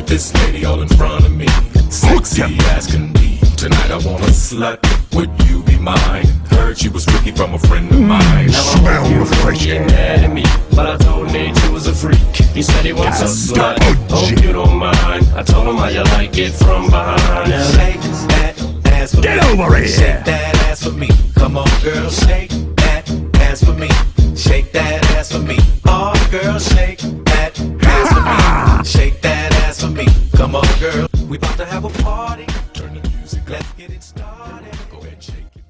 this lady all in front of me. Sexy as can be. Tonight I want a slut. Would you be mine? Heard she was freaky from a friend of mm. mine. Now I smell you refreshing. mad at me, but I told Nate you was a freak. He said he wants a slut. Hope you don't mind. I told him how you like it from behind. Now Shake that ass for Get me. over here. Shake that ass for me. Come on, girl, shake that ass for me. Shake that ass for me. about to have a party. Turn the music up. Let's get it started. Go ahead, shake it.